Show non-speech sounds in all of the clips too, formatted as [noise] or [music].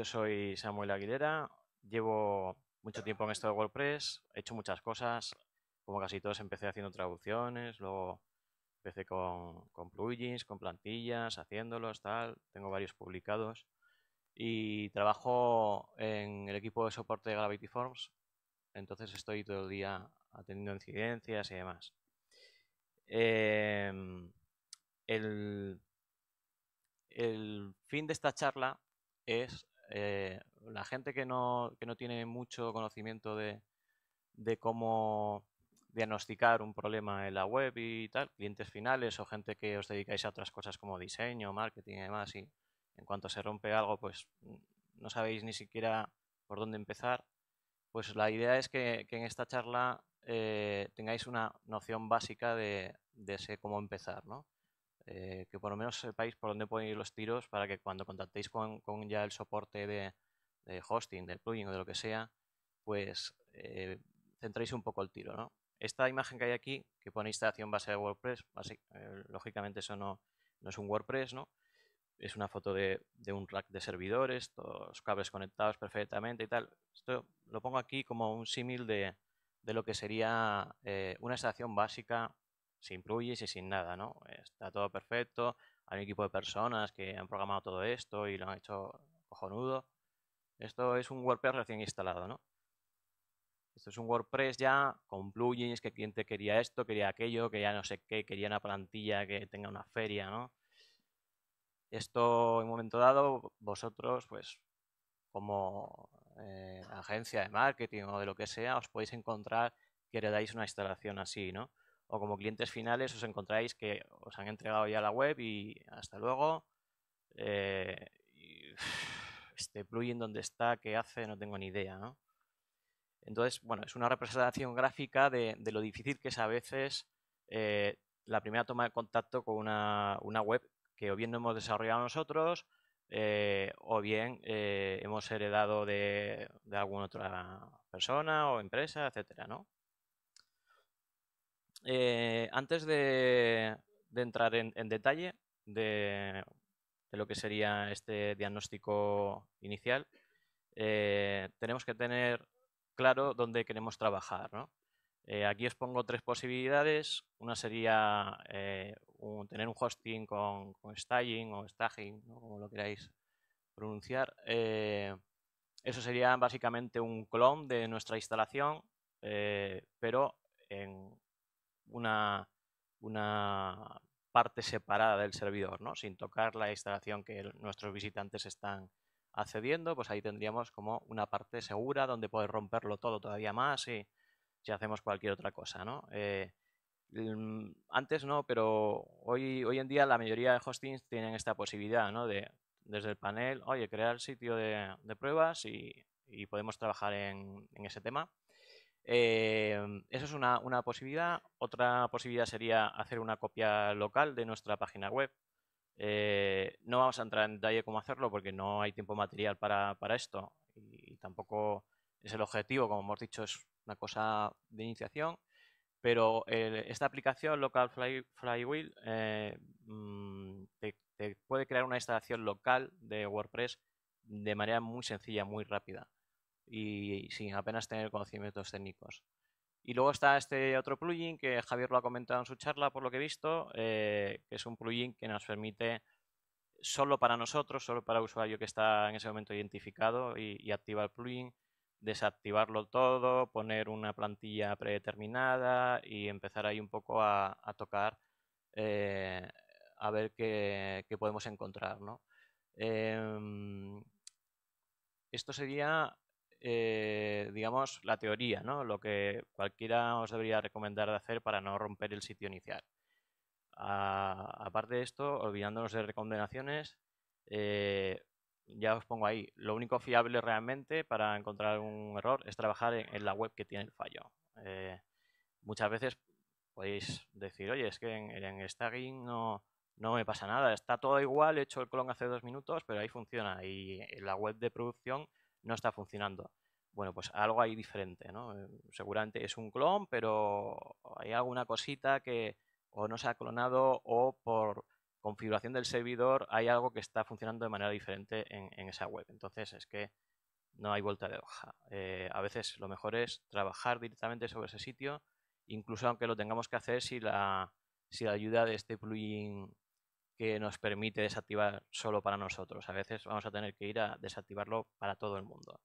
Yo soy Samuel Aguilera, llevo mucho tiempo en esto de WordPress, he hecho muchas cosas, como casi todos empecé haciendo traducciones, luego empecé con, plugins, con plantillas, haciéndolos, tal, tengo varios publicados y trabajo en el equipo de soporte de Gravity Forms, entonces estoy todo el día atendiendo incidencias y demás. Em, el fin de esta charla es eh, la gente que no, que no, tiene mucho conocimiento de, de, cómo diagnosticar un problema en la web y tal, clientes finales o gente que os dedicáis a otras cosas como diseño, marketing y demás, y en cuanto se rompe algo, pues no sabéis ni siquiera por dónde empezar, pues la idea es que, en esta charla eh, tengáis una noción básica de, de ese cómo empezar, ¿no? Eh, que por lo menos sepáis por dónde pueden ir los tiros para que cuando contactéis con, ya el soporte de, hosting, del plugin o de lo que sea, pues eh, centréis un poco el tiro. ¿no? Esta imagen que hay aquí, que pone instalación base de WordPress, eh, lógicamente eso no, no, es un WordPress, ¿no? es una foto de, un rack de servidores, todos cables conectados perfectamente y tal. Esto lo pongo aquí como un símil de, de, lo que sería una instalación básica sin plugins y sin nada, ¿no? Está todo perfecto, hay un equipo de personas que han programado todo esto y lo han hecho cojonudo. Esto es un WordPress recién instalado, ¿no? Esto es un WordPress ya con plugins, que el cliente quería esto, quería aquello, que ya no sé qué, quería una plantilla que tenga una feria, ¿no? Esto en un momento dado, vosotros, pues, como eh, agencia de marketing o de lo que sea, os podéis encontrar que heredáis una instalación así, ¿no? O como clientes finales os encontráis que os han entregado ya la web y hasta luego. Eh, [sighs] este plugin donde está, qué hace, no tengo ni idea. ¿no? Entonces, bueno, es una representación gráfica de, lo difícil que es a veces eh, la primera toma de contacto con una, web que o bien no hemos desarrollado nosotros eh, o bien hemos heredado de, de, alguna otra persona o empresa, etcétera, ¿no? Eh, antes de, entrar en, detalle de, lo que sería este diagnóstico inicial, eh, tenemos que tener claro dónde queremos trabajar. Eh, aquí os pongo tres posibilidades. Una sería tener un hosting con, staging o staging, como lo queráis pronunciar. eso sería básicamente un clon de nuestra instalación, pero en una, una parte separada del servidor, ¿no? sin tocar la instalación que nuestros visitantes están accediendo, pues ahí tendríamos como una parte segura donde poder romperlo todo todavía más y si hacemos cualquier otra cosa. ¿no? Eh, mm, antes no, pero hoy, hoy en día la mayoría de hostings tienen esta posibilidad ¿no? de desde el panel, oye, crear sitio de, pruebas y, podemos trabajar en, en ese tema. Eh, eso es una, posibilidad. Otra posibilidad sería hacer una copia local de nuestra página web. Eh, no vamos a entrar en detalle cómo hacerlo porque no hay tiempo material para, esto y, tampoco es el objetivo, como hemos dicho, es una cosa de iniciación. Pero esta aplicación Local Flywheel eh, mm, te, puede crear una instalación local de WordPress de manera muy sencilla, muy rápida y sin apenas tener conocimientos técnicos. Y luego está este otro plugin que Javier lo ha comentado en su charla, por lo que he visto, eh, que es un plugin que nos permite solo para nosotros, solo para el usuario que está en ese momento identificado y, activa el plugin, desactivarlo todo, poner una plantilla predeterminada y empezar ahí un poco a, tocar eh, a ver qué, podemos encontrar. ¿no? Em, esto sería eh, digamos, la teoría, ¿no? Lo que cualquiera os debería recomendar de hacer para no romper el sitio inicial. aparte de esto, olvidándonos de recomendaciones, eh, ya os pongo ahí, lo único fiable realmente para encontrar un error es trabajar en, la web que tiene el fallo. Eh, muchas veces podéis decir, oye, es que en, en Staging no, no me pasa nada, está todo igual, he hecho el clon hace dos minutos, pero ahí funciona y en la web de producción no está funcionando. Bueno, pues algo ahí diferente, ¿no? Eh, seguramente es un clon, pero hay alguna cosita que o no se ha clonado o por configuración del servidor hay algo que está funcionando de manera diferente en, esa web. Entonces es que no hay vuelta de hoja. Eh, a veces lo mejor es trabajar directamente sobre ese sitio, incluso aunque lo tengamos que hacer si la, si la ayuda de este plugin que nos permite desactivar solo para nosotros. A veces vamos a tener que ir a desactivarlo para todo el mundo.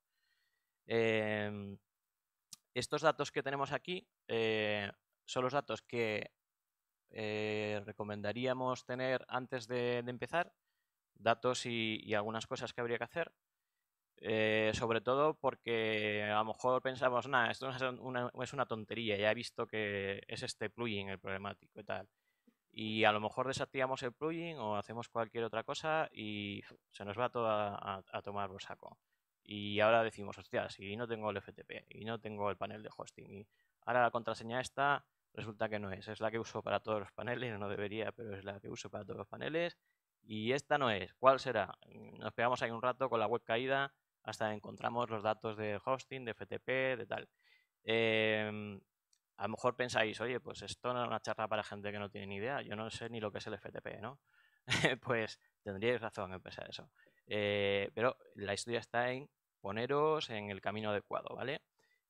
Em, estos datos que tenemos aquí eh, son los datos que eh, recomendaríamos tener antes de, empezar, datos y, algunas cosas que habría que hacer. Eh, sobre todo porque a lo mejor pensamos, nada, esto es una, es una tontería, ya he visto que es este plugin el problemático y tal. Y a lo mejor desactivamos el plugin o hacemos cualquier otra cosa y se nos va todo a, tomar por saco. Y ahora decimos, hostia, si no tengo el FTP y no tengo el panel de hosting y ahora la contraseña esta resulta que no es. Es la que uso para todos los paneles, no debería, pero es la que uso para todos los paneles. Y esta no es. ¿Cuál será? Nos pegamos ahí un rato con la web caída hasta encontramos los datos de hosting, de FTP, de tal. Em, a lo mejor pensáis, oye, pues esto no es una charla para gente que no tiene ni idea. Yo no sé ni lo que es el FTP, ¿no? [laughs] pues tendríais razón en pensar eso. Eh, pero la historia está en poneros en el camino adecuado, ¿vale?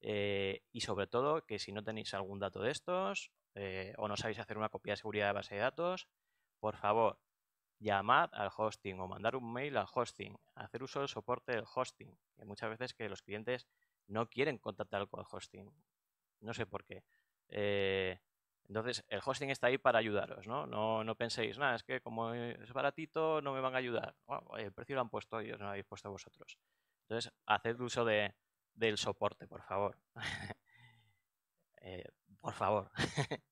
Eh, y sobre todo que si no tenéis algún dato de estos eh, o no sabéis hacer una copia de seguridad de base de datos, por favor, llamad al hosting o mandar un mail al hosting, hacer uso del soporte del hosting. Muchas veces que los clientes no quieren contactar con el hosting. No sé por qué. Eh, entonces, el hosting está ahí para ayudaros, ¿no? ¿no? No penséis, nada, es que como es baratito, no me van a ayudar. el precio lo han puesto ellos, no lo habéis puesto vosotros. Entonces, haced uso de, del soporte, por favor. [laughs] Eh, por favor. [laughs]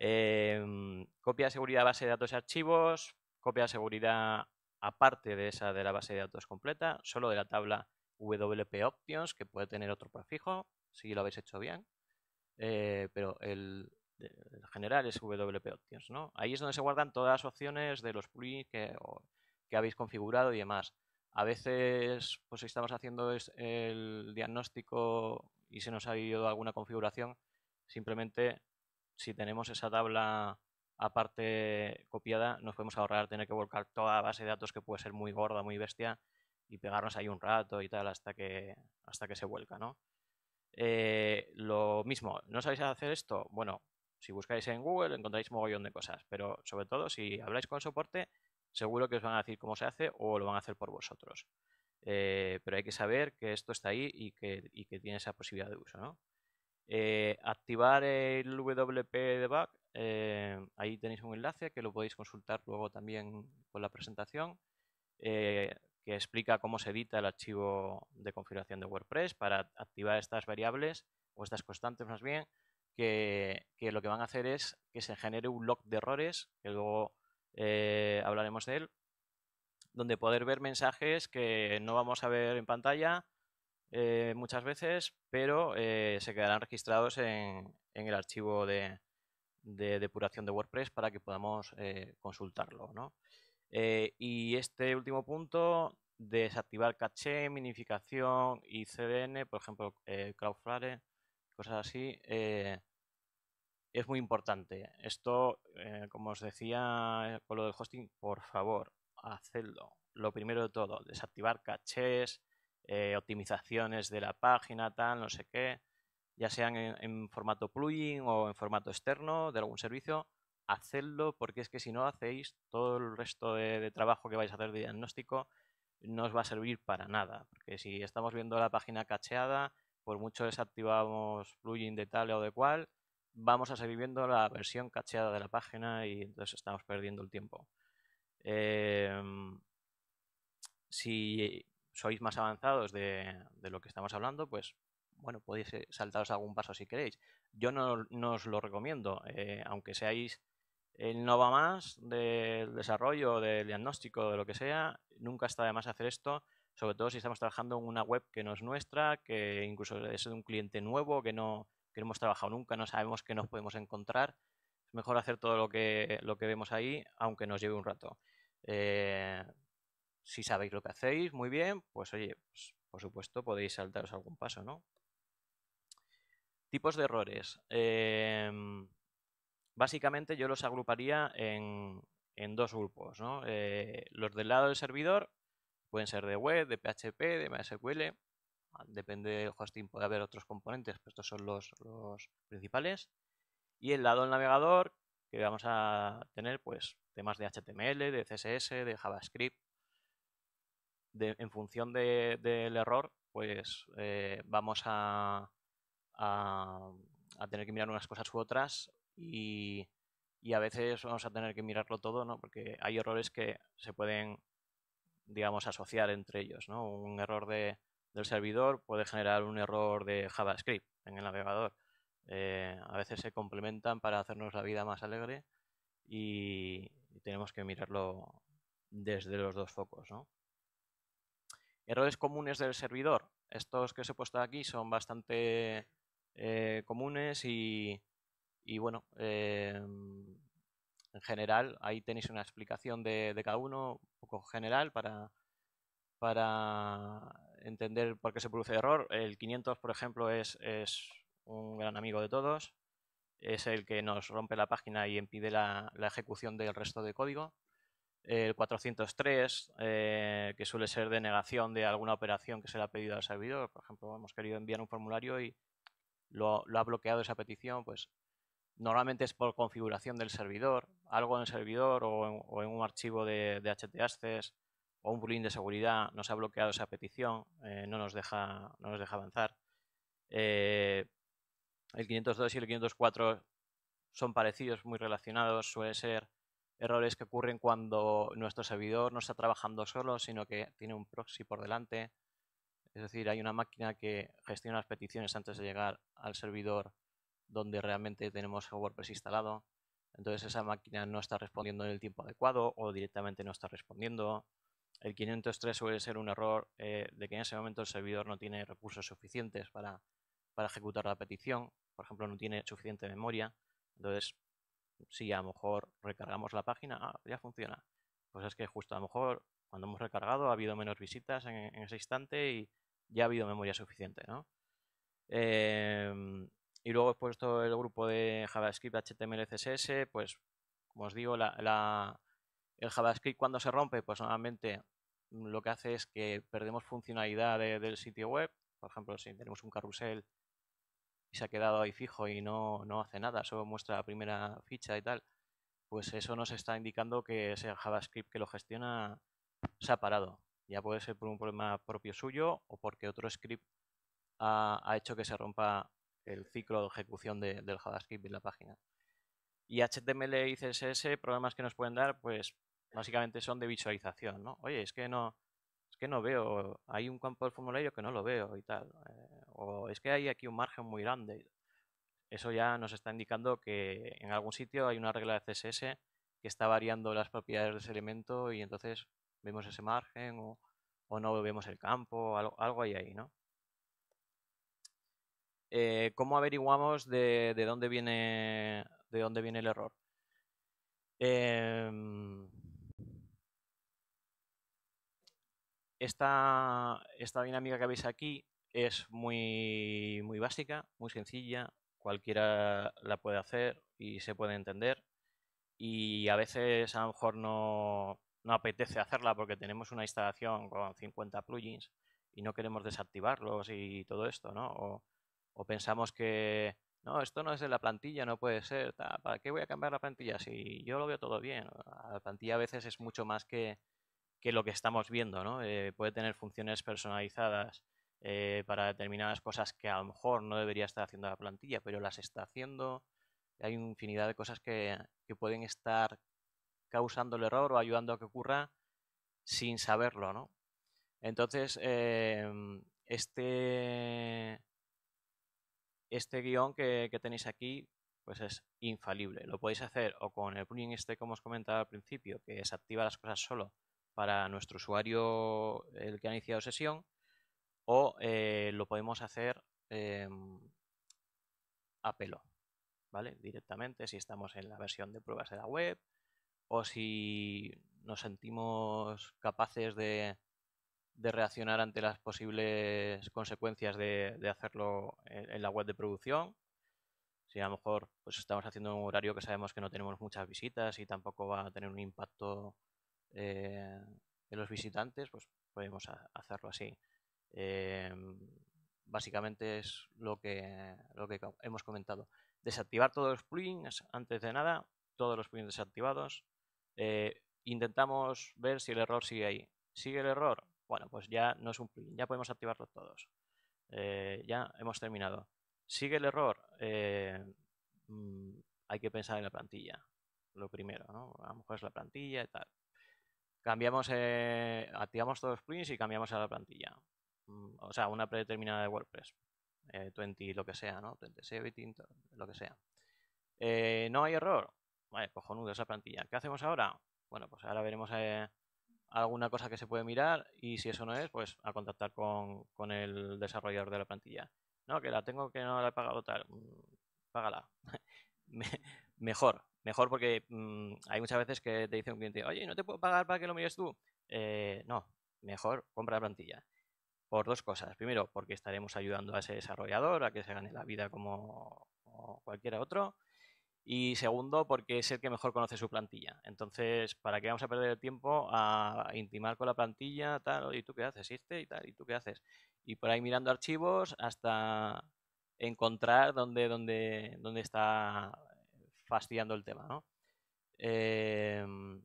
Em, copia de seguridad base de datos y archivos, copia de seguridad aparte de esa de la base de datos completa, solo de la tabla WP Options, que puede tener otro prefijo, si lo habéis hecho bien. Eh, pero el, general es WP Options, ¿no? Ahí es donde se guardan todas las opciones de los plugins que, que habéis configurado y demás. A veces, pues si estamos haciendo el diagnóstico y se nos ha ido alguna configuración, simplemente si tenemos esa tabla aparte copiada, nos podemos ahorrar tener que volcar toda la base de datos que puede ser muy gorda, muy bestia, y pegarnos ahí un rato y tal hasta que, hasta que se vuelca, ¿no? Eh, lo mismo, ¿no sabéis hacer esto? Bueno, si buscáis en Google encontráis mogollón de cosas, pero sobre todo si habláis con soporte, seguro que os van a decir cómo se hace o lo van a hacer por vosotros. Eh, pero hay que saber que esto está ahí y que, tiene esa posibilidad de uso. Eh, activar el WP debug, ahí tenéis un enlace que lo podéis consultar luego también con la presentación, que explica cómo se edita el archivo de configuración de WordPress para activar estas variables o estas constantes más bien, que, lo que van a hacer es que se genere un log de errores que luego eh, hablaremos de él, donde poder ver mensajes que no vamos a ver en pantalla eh, muchas veces, pero eh, se quedarán registrados en, el archivo de, depuración de WordPress para que podamos consultarlo. Y este último punto, desactivar caché, minificación y CDN, por ejemplo, Cloudflare, cosas así, es muy importante. Esto, eh, como os decía eh, con lo del hosting, por favor, hacedlo. Lo primero de todo, desactivar cachés, eh, optimizaciones de la página, tal, no sé qué, ya sean en, formato plugin o en formato externo de algún servicio, hacedlo porque es que si no hacéis, todo el resto de, trabajo que vais a hacer de diagnóstico no os va a servir para nada. Porque si estamos viendo la página cacheada, por mucho desactivamos plugin de tal o de cual, vamos a seguir viendo la versión cacheada de la página y entonces estamos perdiendo el tiempo. Em, si sois más avanzados de, lo que estamos hablando, pues bueno, podéis eh, saltaros algún paso si queréis. Yo no, os lo recomiendo, eh, aunque seáis el no va más del desarrollo, del diagnóstico, de lo que sea, nunca está de más hacer esto, sobre todo si estamos trabajando en una web que no es nuestra, que incluso es de un cliente nuevo, que no, que no hemos trabajado nunca, no sabemos qué nos podemos encontrar. Es mejor hacer todo lo que, lo que vemos ahí, aunque nos lleve un rato. Eh, si sabéis lo que hacéis, muy bien, pues oye, pues, por supuesto podéis saltaros algún paso, ¿no? Tipos de errores. Em, básicamente yo los agruparía en, en dos grupos. ¿no? Eh, los del lado del servidor pueden ser de web, de PHP, de MySQL. Ah, depende del hosting, puede haber otros componentes, pero estos son los, los principales. Y el lado del navegador, que vamos a tener pues temas de HTML, de CSS, de JavaScript. en función del error, pues eh, vamos a, a, tener que mirar unas cosas u otras y, a veces vamos a tener que mirarlo todo, ¿no? Porque hay errores que se pueden, digamos, asociar entre ellos, ¿no? Un error de, del servidor puede generar un error de JavaScript en el navegador. Eh, a veces se complementan para hacernos la vida más alegre y, tenemos que mirarlo desde los dos focos. ¿no? Errores comunes del servidor. Estos que os he puesto aquí son bastante eh, comunes y, bueno, em, en general ahí tenéis una explicación de, cada uno, un poco general para, para entender por qué se produce error. El 500, por ejemplo, es, es un gran amigo de todos es el que nos rompe la página y impide la, ejecución del resto de código. El 403, eh, que suele ser de negación de alguna operación que se le ha pedido al servidor. Por ejemplo, hemos querido enviar un formulario y lo, ha bloqueado esa petición, pues normalmente es por configuración del servidor, algo en el servidor o en, un archivo de, de HT o un plugin de seguridad nos ha bloqueado esa petición, eh, no, nos deja, no nos deja avanzar. Eh, el 502 y el 504 son parecidos, muy relacionados, suelen ser errores que ocurren cuando nuestro servidor no está trabajando solo, sino que tiene un proxy por delante. Es decir, hay una máquina que gestiona las peticiones antes de llegar al servidor donde realmente tenemos WordPress instalado. Entonces esa máquina no está respondiendo en el tiempo adecuado o directamente no está respondiendo. El 503 suele ser un error eh, de que en ese momento el servidor no tiene recursos suficientes para para ejecutar la petición. Por ejemplo, no tiene suficiente memoria. Entonces, si a lo mejor recargamos la página, ah, ya funciona. Pues es que justo a lo mejor cuando hemos recargado ha habido menos visitas en, ese instante y ya ha habido memoria suficiente. Em, y luego he puesto el grupo de JavaScript, HTML, CSS, pues como os digo, el JavaScript cuando se rompe, pues normalmente lo que hace es que perdemos funcionalidad del sitio web. Por ejemplo, si tenemos un carrusel y se ha quedado ahí fijo y no, hace nada, solo muestra la primera ficha y tal, pues eso nos está indicando que ese JavaScript que lo gestiona se ha parado. Ya puede ser por un problema propio suyo o porque otro script ha, hecho que se rompa el ciclo de ejecución del JavaScript en la página. Y HTML y CSS, problemas que nos pueden dar, pues básicamente son de visualización, ¿no? Oye, es que no, es que no veo, hay un campo del formulario que no lo veo y tal. Eh, o es que hay aquí un margen muy grande. Eso ya nos está indicando que en algún sitio hay una regla de CSS que está variando las propiedades de ese elemento y entonces vemos ese margen o, no vemos el campo, algo, algo hay ahí, ¿no? Eh, ¿Cómo averiguamos de, dónde viene de dónde viene el error? Em, esta, dinámica que veis aquí es muy, muy básica, muy sencilla, cualquiera la puede hacer y se puede entender. Y a veces a lo mejor no, apetece hacerla porque tenemos una instalación con 50 plugins y no queremos desactivarlos y todo esto, ¿no? Pensamos que, no, esto no es de la plantilla, no puede ser, ¿para qué voy a cambiar la plantilla si yo lo veo todo bien? La plantilla a veces es mucho más que, lo que estamos viendo, ¿no? Eh, puede tener funciones personalizadas eh, para determinadas cosas que a lo mejor no debería estar haciendo la plantilla, pero las está haciendo. Hay infinidad de cosas que, pueden estar causando el error o ayudando a que ocurra sin saberlo, ¿no? Entonces, em, este, este guion que, tenéis aquí pues es infalible. Lo podéis hacer o con el plugin este como os comentaba al principio, que desactiva las cosas solo para nuestro usuario el que ha iniciado sesión, o eh, lo podemos hacer em, a pelo, ¿vale? Directamente si estamos en la versión de pruebas de la web o si nos sentimos capaces de, reaccionar ante las posibles consecuencias de, hacerlo en, la web de producción. Si a lo mejor pues estamos haciendo un horario que sabemos que no tenemos muchas visitas y tampoco va a tener un impacto eh, en los visitantes, pues podemos hacerlo así. Em, básicamente es lo que, lo que hemos comentado. Desactivar todos los plugins antes de nada, todos los plugins desactivados. Eh, intentamos ver si el error sigue ahí. ¿Sigue el error? Bueno, pues ya no es un plugin, ya podemos activarlos todos. Eh, ya hemos terminado. ¿Sigue el error? Eh, mm, hay que pensar en la plantilla, lo primero, ¿no? A lo mejor es la plantilla y tal. Cambiamos, activamos todos los plugins y cambiamos a la plantilla. Mm, o sea, una predeterminada de WordPress. 20, lo que sea, ¿no? 20 17, lo que sea. no hay error. Vale, cojonudo esa plantilla. ¿Qué hacemos ahora? Bueno, pues ahora veremos eh, alguna cosa que se puede mirar y si eso no es, pues a contactar con, el desarrollador de la plantilla. No, que la tengo que no la he pagado tal. Mm, págala. [laughs] mejor, mejor porque mm, hay muchas veces que te dice un cliente, oye, ¿no te puedo pagar para que lo mires tú? Eh, no, mejor compra la plantilla. Por dos cosas. Primero, porque estaremos ayudando a ese desarrollador a que se gane la vida como, como cualquiera otro. Y segundo, porque es el que mejor conoce su plantilla. Entonces, ¿para qué vamos a perder el tiempo a intimar con la plantilla, tal? ¿Y tú qué haces? ¿Este? Y tal, ¿y tú qué haces? Y por ahí mirando archivos hasta encontrar dónde, dónde, dónde está fastidiando el tema, ¿no? Em,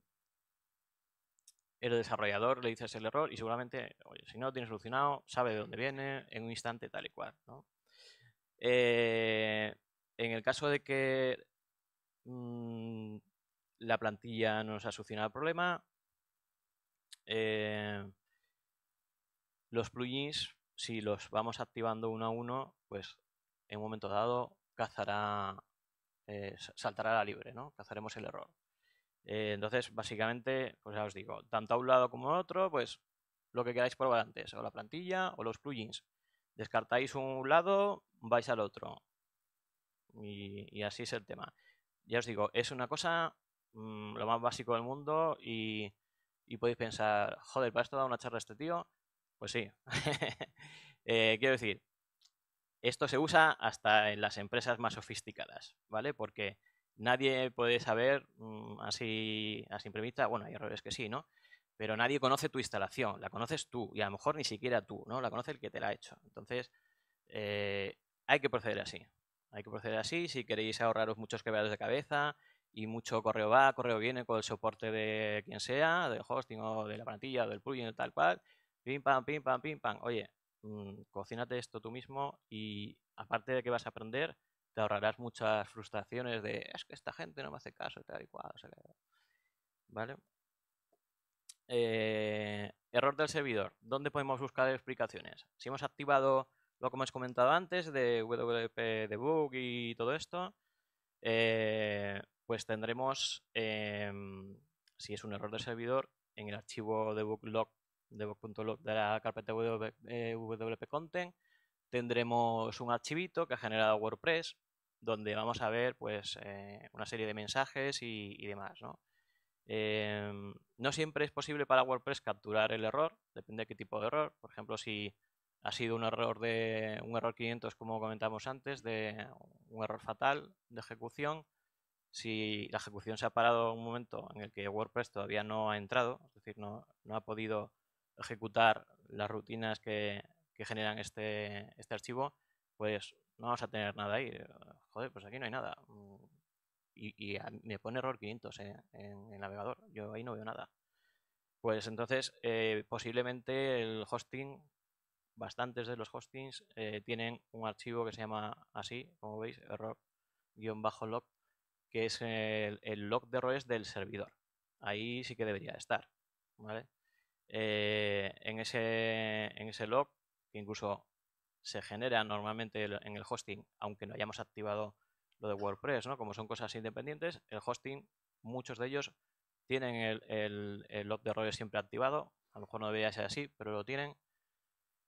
el desarrollador le dices el error y seguramente, oye, si no lo tiene solucionado, sabe de dónde viene en un instante tal y cual, ¿no? Eh, en el caso de que Mm, la plantilla nos ha solucionado el problema. Eh, los plugins, si los vamos activando uno a uno, pues en un momento dado cazará, eh, saltará la libre, ¿no? Cazaremos el error. Eh, entonces, básicamente, pues ya os digo, tanto a un lado como a otro, pues lo que queráis probar antes, o la plantilla o los plugins. Descartáis un lado, vais al otro. y así es el tema ya os digo, es una cosa mm, lo más básico del mundo y, podéis pensar, joder, ¿para esto da una charla este tío? Pues sí. [laughs] Eh, quiero decir, esto se usa hasta en las empresas más sofisticadas, ¿vale? Porque nadie puede saber mm, así a simple vista, bueno, hay errores que sí, ¿no? Pero nadie conoce tu instalación, la conoces tú y a lo mejor ni siquiera tú, ¿no? La conoce el que te la ha hecho. Entonces, eh, hay que proceder así. Hay que proceder así. Si queréis ahorraros muchos quebrados de cabeza y mucho correo va, correo viene con el soporte de quien sea, del hosting o de la plantilla, del plugin, tal cual. Pim, pam, pim, pam, pim, pam. Oye, mmm, cocínate esto tú mismo y aparte de que vas a aprender, te ahorrarás muchas frustraciones de es que esta gente no me hace caso tal y cual. ¿Vale? Eh, error del servidor. ¿Dónde podemos buscar explicaciones? Si hemos activado lo que hemos comentado antes de WP Debug y todo esto, eh, pues tendremos, em, si es un error de servidor, en el archivo debug.log debug.log de la carpeta WP, eh, Content, tendremos un archivito que ha generado WordPress, donde vamos a ver pues eh, una serie de mensajes y, y demás, ¿no? Em, no siempre es posible para WordPress capturar el error, depende de qué tipo de error. Por ejemplo, si ha sido un error de un error 500 como comentamos antes de un error fatal de ejecución. Si la ejecución se ha parado en un momento en el que WordPress todavía no ha entrado es decir no, no ha podido ejecutar las rutinas que, que generan este, este archivo pues no vamos a tener nada ahí. Joder pues aquí no hay nada. Y, me pone error 500 en, el navegador. Yo ahí no veo nada. Pues entonces eh, posiblemente el hosting bastantes de los hostings eh, tienen un archivo que se llama así, como veis, error-log, que es el, log de errores del servidor. Ahí sí que debería estar, ¿vale? Eh, en, ese, en ese log, que incluso se genera normalmente en el hosting, aunque no hayamos activado lo de WordPress, ¿no? Como son cosas independientes, el hosting, muchos de ellos tienen el, el log de errores siempre activado. A lo mejor no debería ser así, pero lo tienen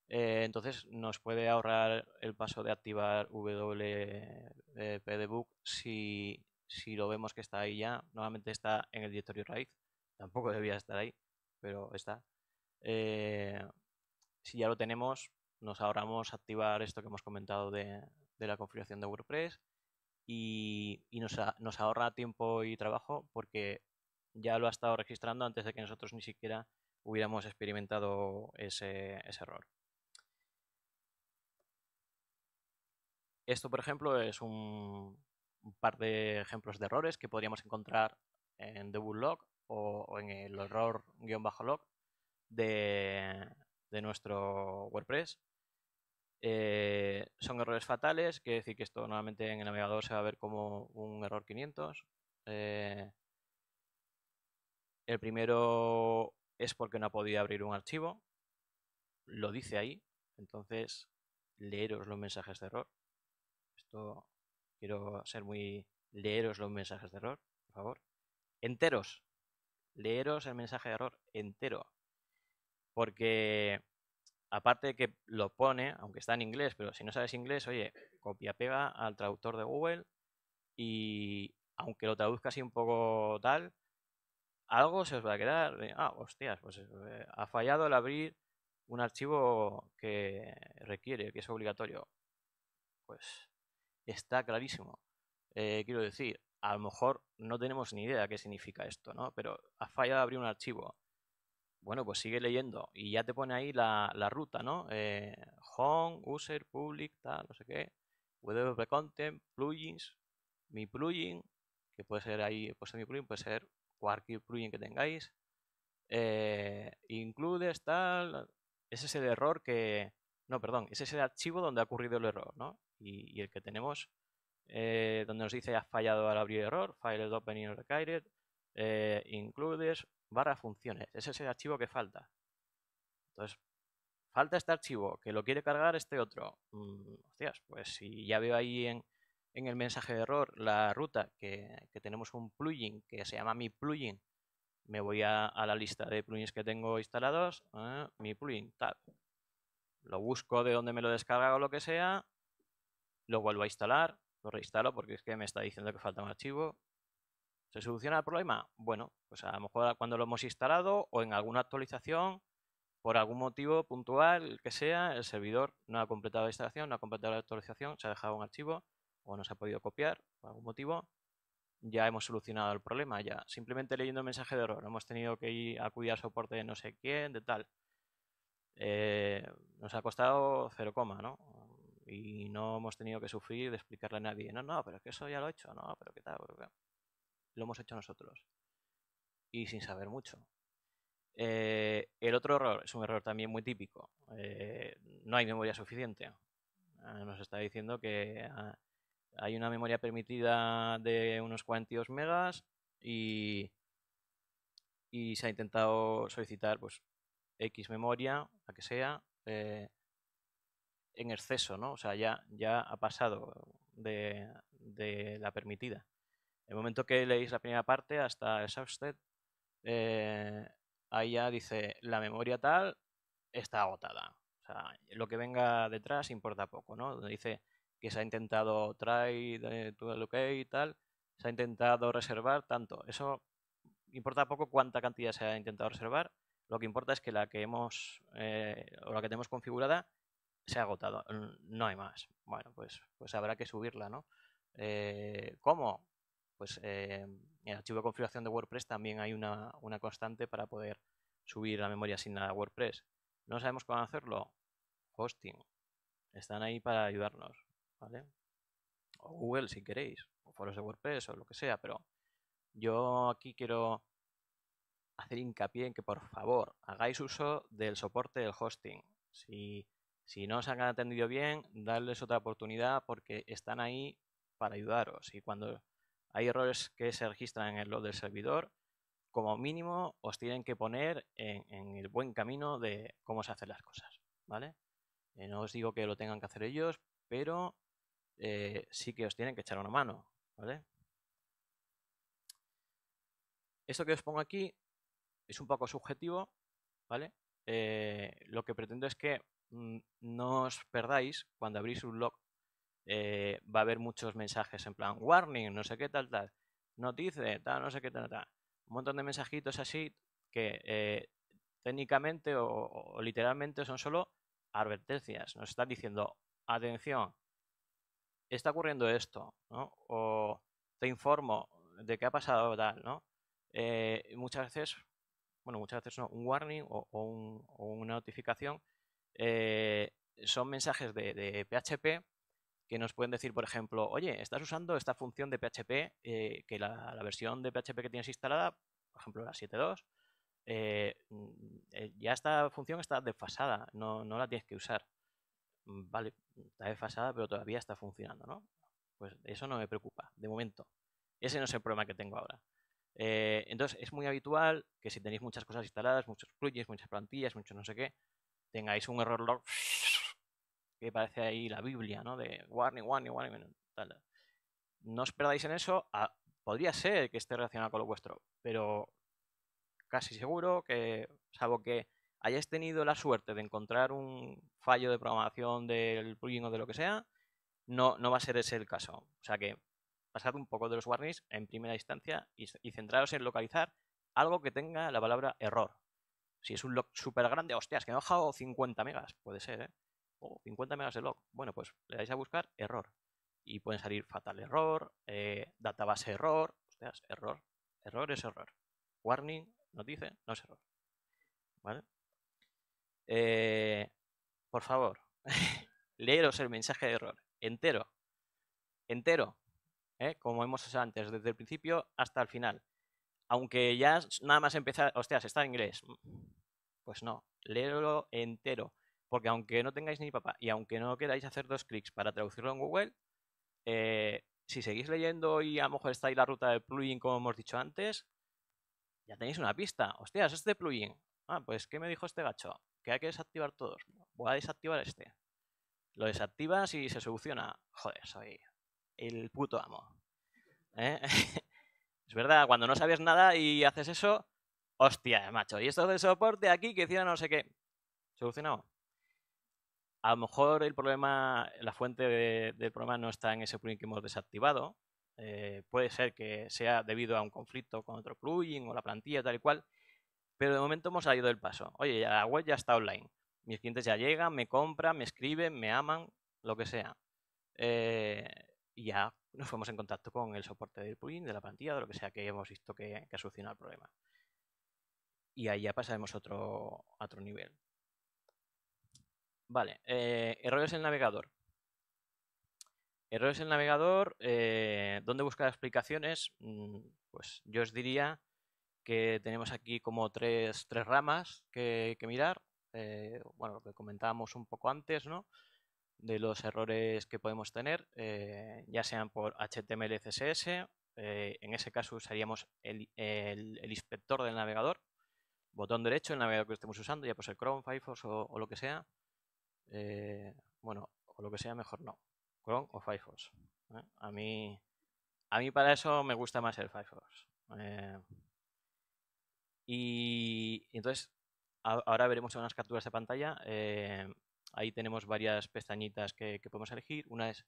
eh, entonces nos puede ahorrar el paso de activar WP Debug si, si lo vemos que está ahí ya. Normalmente está en el directorio raíz. Tampoco debía estar ahí, pero está. Eh, si ya lo tenemos, nos ahorramos activar esto que hemos comentado de, de la configuración de WordPress y, nos, nos, ahorra tiempo y trabajo porque ya lo ha estado registrando antes de que nosotros ni siquiera hubiéramos experimentado ese, error. Esto, por ejemplo, es un, par de ejemplos de errores que podríamos encontrar en debug log o, en el error-log de, de nuestro WordPress. Eh, son errores fatales, quiere decir que esto normalmente en el navegador se va a ver como un error 500. Eh, el primero es porque no ha podido abrir un archivo, lo dice ahí, entonces leeros los mensajes de error. Esto quiero ser muy leeros los mensajes de error, por favor. Enteros. Leeros el mensaje de error entero. Porque aparte de que lo pone, aunque está en inglés, pero si no sabes inglés, oye, copia pega al traductor de Google y aunque lo traduzca así un poco tal, algo se os va a quedar ah, hostias, pues eh, ha fallado el abrir un archivo que requiere, que es obligatorio. Pues está clarísimo. Eh, quiero decir, a lo mejor no tenemos ni idea qué significa esto, ¿no? Pero ha fallado abrir un archivo. Bueno, pues sigue leyendo y ya te pone ahí la, ruta, ¿no? Eh, home, user, public, tal, no sé qué. WP content, plugins, mi plugin, que puede ser ahí, pues mi plugin puede ser cualquier plugin que tengáis. Eh, includes tal. Ese es el error que. No, perdón, ese es el archivo donde ha ocurrido el error, ¿no? Y, el que tenemos eh, donde nos dice ha fallado al abrir error, file opening required, eh, includes barra funciones. Ese es el archivo que falta. Entonces, falta este archivo, que lo quiere cargar este otro. Mm, hostias, pues si ya veo ahí en, en el mensaje de error la ruta que, tenemos un plugin que se llama mi plugin, me voy a, la lista de plugins que tengo instalados, ¿eh? mi plugin, tab. Lo busco de donde me lo descarga o lo que sea, lo vuelvo a instalar, lo reinstalo porque es que me está diciendo que falta un archivo. ¿Se soluciona el problema? Bueno, pues a lo mejor cuando lo hemos instalado o en alguna actualización, por algún motivo puntual que sea, el servidor no ha completado la instalación, no ha completado la actualización, se ha dejado un archivo o no se ha podido copiar por algún motivo, ya hemos solucionado el problema. Ya simplemente leyendo el mensaje de error, hemos tenido que ir a acudir soporte de no sé quién, de tal. Eh, nos ha costado cero coma, ¿no? Y no hemos tenido que sufrir de explicarle a nadie, no, no, pero es que eso ya lo he hecho, no, pero qué tal, lo hemos hecho nosotros. Y sin saber mucho. Eh, el otro error es un error también muy típico. Eh, no hay memoria suficiente. nos está diciendo que ah, hay una memoria permitida de unos 42 megas y, y se ha intentado solicitar pues X memoria, la que sea, eh, en exceso, ¿no? O sea, ya, ya ha pasado de, la permitida. El momento que leéis la primera parte hasta exhausted, eh, ahí ya dice la memoria tal está agotada. O sea, lo que venga detrás importa poco, ¿no? Donde dice que se ha intentado try todo lo que y tal, se ha intentado reservar tanto. Eso importa poco cuánta cantidad se ha intentado reservar. Lo que importa es que la que hemos eh, o la que tenemos configurada se ha agotado. No hay más. Bueno, pues, pues habrá que subirla, ¿no? Eh, ¿Cómo? Pues eh, en el archivo de configuración de WordPress también hay una, una constante para poder subir la memoria asignada a WordPress. ¿No sabemos cómo hacerlo? Hosting. Están ahí para ayudarnos. O Google si queréis, o foros de WordPress o lo que sea, pero yo aquí quiero hacer hincapié en que por favor hagáis uso del soporte del hosting. Si, si no os han atendido bien, darles otra oportunidad porque están ahí para ayudaros. Y cuando hay errores que se registran en el log del servidor, como mínimo os tienen que poner en, el buen camino de cómo se hacen las cosas. ¿Vale? Eh, no os digo que lo tengan que hacer ellos, pero eh, sí que os tienen que echar una mano, ¿vale? Esto que os pongo aquí es un poco subjetivo, ¿vale? Eh, lo que pretendo es que no os perdáis cuando abrís un log. Eh, va a haber muchos mensajes en plan warning, no sé qué tal, tal, notice, tal, no sé qué tal, tal. Un montón de mensajitos así que técnicamente o literalmente son solo advertencias. Nos están diciendo, atención, está ocurriendo esto, ¿no? O te informo de qué ha pasado tal, ¿no? Eh, muchas veces, bueno, muchas veces no, un warning o, una notificación eh, son mensajes de, PHP que nos pueden decir, por ejemplo, oye, estás usando esta función de PHP eh, que la, versión de PHP que tienes instalada, por ejemplo la 7.2, mm, ya esta función está desfasada, no, no la tienes que usar. Mm, vale, está desfasada, pero todavía está funcionando, ¿no? Pues eso no me preocupa, de momento. Ese no es el problema que tengo ahora. Eh, entonces, es muy habitual que si tenéis muchas cosas instaladas, muchos plugins, muchas plantillas, mucho no sé qué, tengáis un error log [laughs] que parece ahí la Biblia, ¿no? De warning, warning, warning. No os perdáis en eso. Podría ser que esté relacionado con lo vuestro, pero casi seguro que, salvo que hayáis tenido la suerte de encontrar un fallo de programación del plugin o de lo que sea, no, no va a ser ese el caso. O sea que pasad un poco de los warnings en primera instancia y, centraros en localizar algo que tenga la palabra error. Si es un log súper grande, hostias, que me ha bajado 50 megas, puede ser, ¿eh? O 50 megas de log. Bueno, pues le dais a buscar error. Y pueden salir fatal error, eh, database error, hostias, error. Error es error. Warning, nos dice, no es error. ¿Vale? Eh, por favor, [laughs] leeros el mensaje de error entero. Entero. ¿eh? como hemos hecho antes, desde el principio hasta el final. Aunque ya nada más empezar, hostias, está en inglés. Pues no, léelo entero. Porque aunque no tengáis ni papá y aunque no queráis hacer dos clics para traducirlo en Google, eh, si seguís leyendo y a lo mejor estáis la ruta del plugin como hemos dicho antes, ya tenéis una pista. Hostias, este plugin. Ah, pues ¿qué me dijo este gacho? Que hay que desactivar todos. Voy a desactivar este. Lo desactivas y se soluciona. Joder, soy el puto amo. ¿eh? [laughs] es verdad, cuando no sabes nada y haces eso, hostia, macho. Y esto de soporte aquí que decía no sé qué. Solucionado. A lo mejor el problema, la fuente del problema no está en ese plugin que hemos desactivado. Eh, puede ser que sea debido a un conflicto con otro plugin o la plantilla tal y cual. Pero de momento hemos salido del paso. Oye, la web ya está online. Mis clientes ya llegan, me compran, me escriben, me aman, lo que sea. Eh, y ya nos fuimos en contacto con el soporte del plugin, de la plantilla, de lo que sea que hemos visto que, ha solucionado el problema. Y ahí ya pasaremos a otro, otro nivel. Vale, eh, errores en el navegador. Errores en el navegador, eh, ¿dónde buscar explicaciones? Mm, pues yo os diría que tenemos aquí como tres, tres ramas que, que mirar. Eh, bueno, lo que comentábamos un poco antes, ¿no? De los errores que podemos tener, eh, ya sean por HTML, CSS, eh, en ese caso usaríamos el, inspector del navegador, botón derecho, el navegador que estemos usando, ya pues el Chrome, Firefox o, lo que sea, eh, bueno, o lo que sea mejor no, Chrome o Firefox. A, mí, a mí para eso me gusta más el Firefox. y, entonces, ahora veremos unas capturas de pantalla Ahí tenemos varias pestañitas que, podemos elegir. Una es,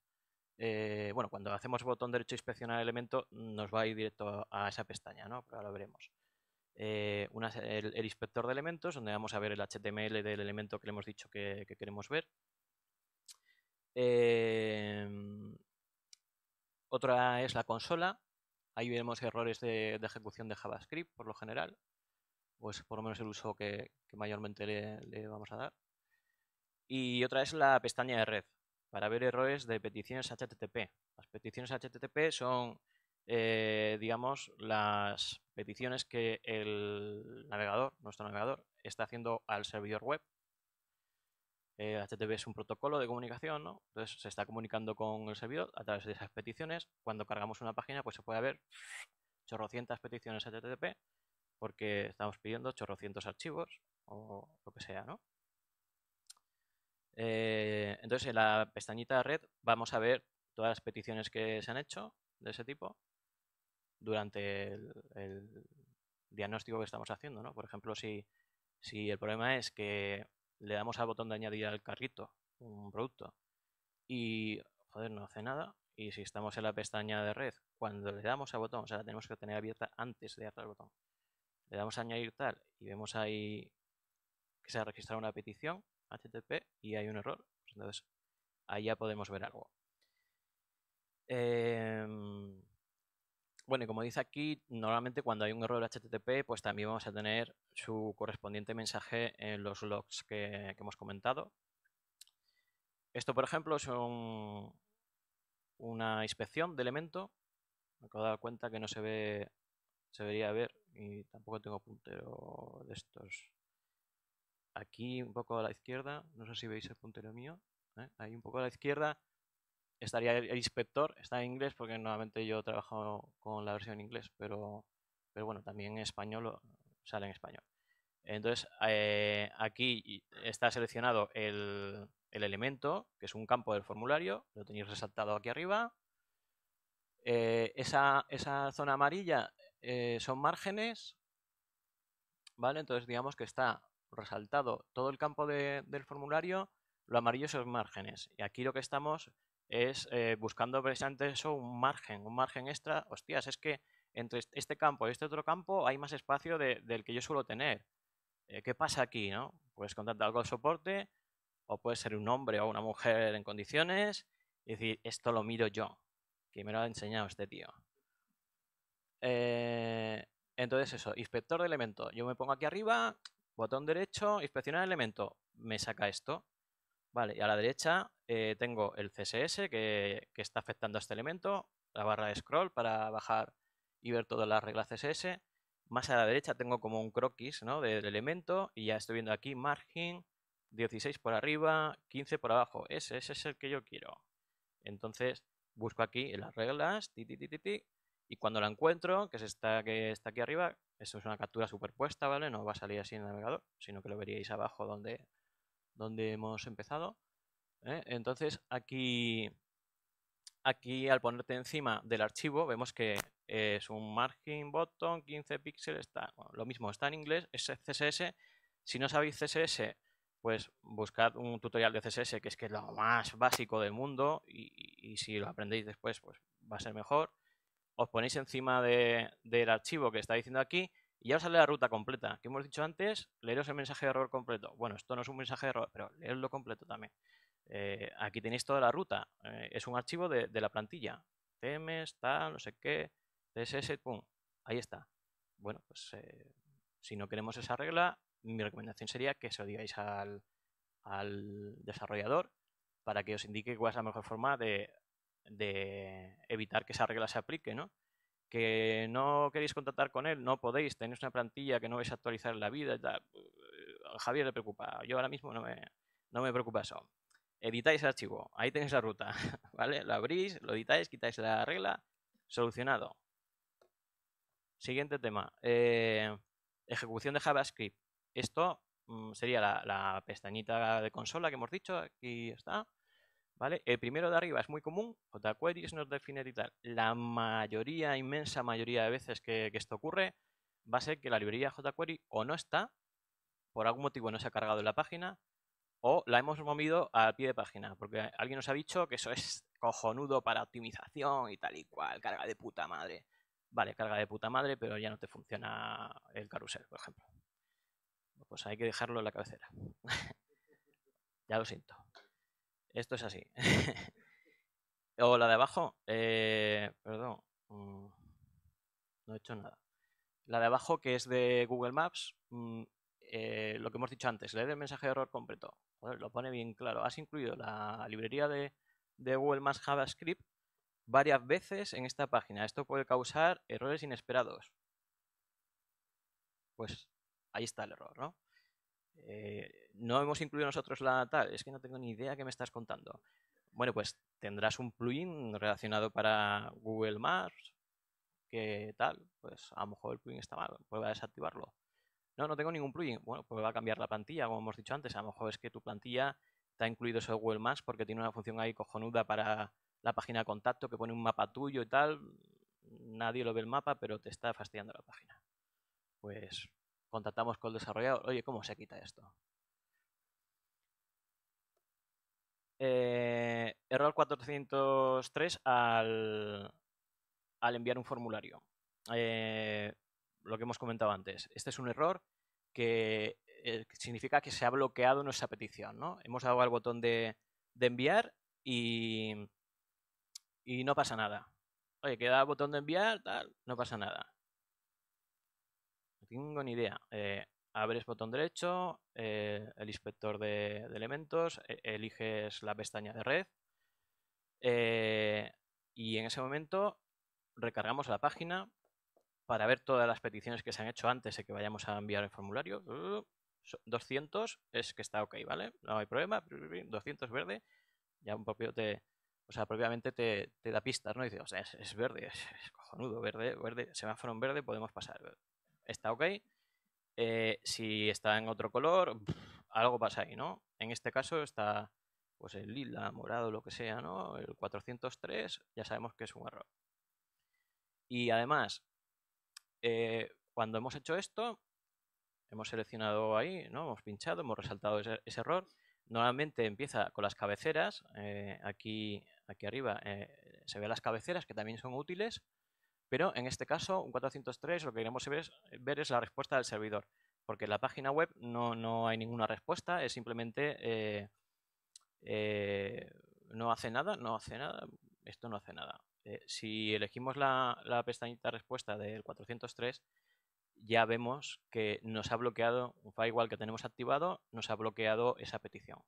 eh, bueno, cuando hacemos botón derecho inspeccionar elemento, nos va a ir directo a esa pestaña, ¿no? Pero ahora veremos. Eh, una es el, inspector de elementos, donde vamos a ver el HTML del elemento que le hemos dicho que, queremos ver. Em, otra es la consola. Ahí vemos errores de, ejecución de JavaScript, por lo general. Pues por lo menos el uso que, mayormente le, vamos a dar. Y otra es la pestaña de red, para ver errores de peticiones HTTP. Las peticiones HTTP son, eh, digamos, las peticiones que el navegador, nuestro navegador, está haciendo al servidor web. HTTP es un protocolo de comunicación, ¿no? Entonces se está comunicando con el servidor a través de esas peticiones. Cuando cargamos una página, pues se puede ver chorrocientas peticiones HTTP porque estamos pidiendo chorrocientos archivos o lo que sea, ¿no? Eh, entonces, en la pestañita red vamos a ver todas las peticiones que se han hecho de ese tipo durante el, diagnóstico que estamos haciendo. ¿no? Por ejemplo, si, si el problema es que le damos al botón de añadir al carrito un producto y, joder, no hace nada, y si estamos en la pestaña de red, cuando le damos al botón, o sea, la tenemos que tener abierta antes de darle al botón, le damos a añadir tal y vemos ahí que se ha registrado una petición, HTTP y hay un error, pues entonces ya podemos ver algo. Em, bueno, y como dice aquí, normalmente cuando hay un error HTTP, pues también vamos a tener su correspondiente mensaje en los logs que, hemos comentado. Esto, por ejemplo, es una inspección de elemento. Me acabo de dar cuenta que no se ve, se debería ver y tampoco tengo puntero de estos. Aquí un poco a la izquierda, no sé si veis el puntero mío. ¿eh? Ahí un poco a la izquierda estaría el inspector, está en inglés porque normalmente yo trabajo con la versión en inglés, pero, pero bueno, también en español sale en español. Entonces, eh, aquí está seleccionado el, elemento, que es un campo del formulario, lo tenéis resaltado aquí arriba. Eh, esa, zona amarilla son márgenes, ¿vale? Entonces, digamos que está resaltado todo el campo del formulario, lo amarillo son márgenes. Y aquí lo que estamos es eh, buscando precisamente eso, un margen, un margen extra. Hostias, es que entre este campo y este otro campo hay más espacio del que yo suelo tener. Eh, ¿Qué pasa aquí? ¿no? Puedes contratar algo de soporte o puede ser un hombre o una mujer en condiciones y decir, esto lo miro yo, que me lo ha enseñado este tío. Eh, entonces eso, inspector de elemento. Yo me pongo aquí arriba, botón derecho, inspeccionar elemento, me saca esto. Vale, y a la derecha eh, tengo el CSS que, está afectando a este elemento, la barra de scroll para bajar y ver todas las reglas CSS. Más a la derecha tengo como un croquis ¿no? del elemento y ya estoy viendo aquí margin 16 por arriba, 15 por abajo. Ese, es el que yo quiero. Entonces busco aquí en las reglas ti, ti, ti, y cuando la encuentro, que es esta que está aquí arriba, esto es una captura superpuesta, ¿vale? No va a salir así en el navegador, sino que lo veríais abajo donde, donde hemos empezado. ¿eh? Entonces aquí, aquí al ponerte encima del archivo vemos que es un margin button 15 píxeles, está, lo mismo está en inglés, es CSS. Si no sabéis CSS, pues buscad un tutorial de CSS que es que es lo más básico del mundo y, si lo aprendéis después pues va a ser mejor. Os ponéis encima del archivo que está diciendo aquí y ya os sale la ruta completa. Que hemos dicho antes, leeros el mensaje de error completo. Bueno, esto no es un mensaje de error, pero leerlo completo también. Eh, aquí tenéis toda la ruta. Eh, es un archivo de, la plantilla. CMS, tal, no sé qué, CSS, pum. Ahí está. Bueno, pues eh, si no queremos esa regla, mi recomendación sería que se lo digáis al, al desarrollador para que os indique cuál es la mejor forma de, de evitar que esa regla se aplique, ¿no? que no queréis contactar con él, no podéis, tenéis una plantilla que no vais a actualizar en la vida tal. A Javier le preocupa, yo ahora mismo no me, no me preocupa eso. Editáis el archivo, ahí tenéis la ruta, [laughs] ¿vale? Lo abrís, lo editáis, quitáis la regla, solucionado. Siguiente tema, eh, ejecución de JavaScript. Esto mm, sería la pestañita de consola que hemos dicho, aquí está. ¿Vale? El primero de arriba es muy común, jQuery es not defined y tal. La mayoría, inmensa mayoría de veces que, esto ocurre, va a ser que la librería jQuery o no está, por algún motivo no se ha cargado en la página, o la hemos movido al pie de página, porque alguien nos ha dicho que eso es cojonudo para optimización y tal y cual, carga de puta madre. Vale, carga de puta madre, pero ya no te funciona el carrusel, por ejemplo. Pues hay que dejarlo en la cabecera. [laughs] ya lo siento. Esto es así. [laughs] o la de abajo, eh, perdón, mm, no he hecho nada. La de abajo, que es de Google Maps, mm, eh, lo que hemos dicho antes, leer el mensaje de error completo. lo pone bien claro. Has incluido la librería de, de Google Maps JavaScript varias veces en esta página. Esto puede causar errores inesperados. Pues ahí está el error, ¿no? Eh, no hemos incluido nosotros la tal, es que no tengo ni idea qué me estás contando. Bueno, pues tendrás un plugin relacionado para Google Maps, que tal, pues a lo mejor el plugin está mal, prueba a desactivarlo. No, no tengo ningún plugin. Bueno, pues va a cambiar la plantilla, como hemos dicho antes. A lo mejor es que tu plantilla está incluido eso Google Maps porque tiene una función ahí cojonuda para la página de contacto que pone un mapa tuyo y tal. Nadie lo ve el mapa, pero te está fastidiando la página. Pues contactamos con el desarrollador, oye, ¿cómo se quita esto? Eh, error 403 al, al, enviar un formulario. Eh, lo que hemos comentado antes. Este es un error que eh, significa que se ha bloqueado nuestra petición. ¿no? Hemos dado al botón de, enviar y, y no pasa nada. Oye, queda el botón de enviar, tal, no pasa nada. Tengo ni idea. Eh, abres botón derecho, eh, el inspector de, elementos, e, eliges la pestaña de red eh, y en ese momento recargamos la página para ver todas las peticiones que se han hecho antes de que vayamos a enviar el formulario. 200 uh, es que está ok, ¿vale? No hay problema. 200 verde. Ya un propio te, o sea, propiamente te, da pistas, ¿no? dice, o sea, es, verde, es, cojonudo, verde, verde, semáforo en verde, podemos pasar. Está ok. Eh, si está en otro color, algo pasa ahí, ¿no? En este caso está, pues el lila, morado, lo que sea, ¿no? El 403, ya sabemos que es un error. Y además, eh, cuando hemos hecho esto, hemos seleccionado ahí, ¿no? Hemos pinchado, hemos resaltado ese, error. Normalmente empieza con las cabeceras. Eh, aquí, aquí arriba se ven las cabeceras que también son útiles. Pero en este caso, un 403, lo que queremos ver es, ver es la respuesta del servidor. Porque en la página web no, no hay ninguna respuesta, es simplemente no hace nada, no hace nada, esto no hace nada. Eh, si elegimos la, pestañita respuesta del 403, ya vemos que nos ha bloqueado un firewall que tenemos activado, nos ha bloqueado esa petición.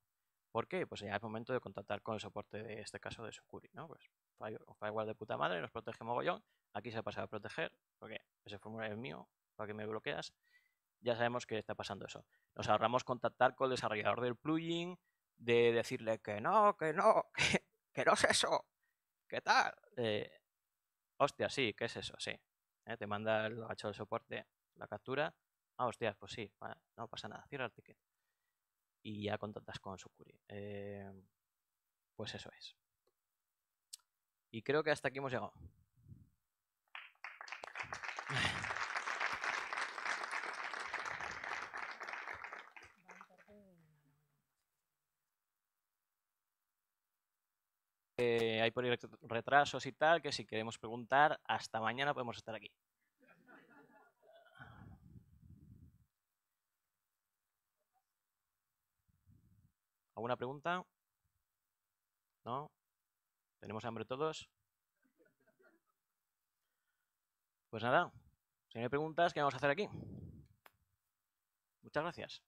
¿Por qué? Pues ya es momento de contactar con el soporte de este caso de Sucuri, ¿no? Pues un firewall de puta madre, nos protege mogollón, aquí se ha pasado a proteger, porque ese formulario es mío, para que me bloqueas, ya sabemos que está pasando eso. Nos ahorramos contactar con el desarrollador del plugin, de decirle que no, que no, [laughs] que, no es eso, ¿qué tal? Eh, hostia, sí, ¿qué es eso? Sí. Eh, te manda el gacho de soporte la captura. Ah, hostias, pues sí, no pasa nada, cierra el ticket. Y ya contactas con su Eh, pues eso es. Y creo que hasta aquí hemos llegado. Eh, hay por retrasos y tal, que si queremos preguntar, hasta mañana podemos estar aquí. ¿Alguna pregunta? ¿No? ¿Tenemos hambre todos? Pues nada, si no hay preguntas, ¿qué vamos a hacer aquí? Muchas gracias.